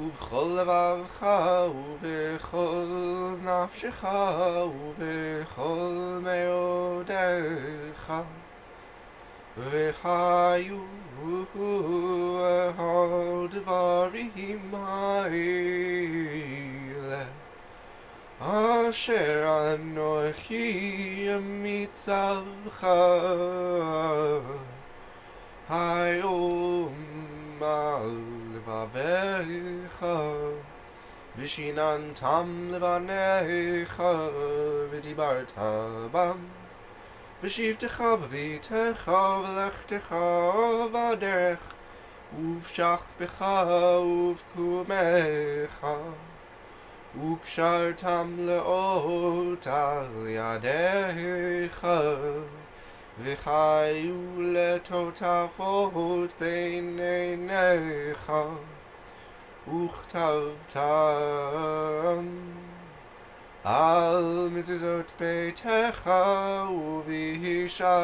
ובכל לבבך ובכל נפשך ובכל מאודיך וחיו הדברים האלה אשר אנוכי מצווך היום על לבביך ושיננתם לבניך ודיברת בם בשבתך בביתך ולכתך בדרך ובשכבך ובקומך וקשרתם לאות על ידיך וחיו לטוטפות בין עיניך וכתבתם על מזוזות ביתך ובישעריך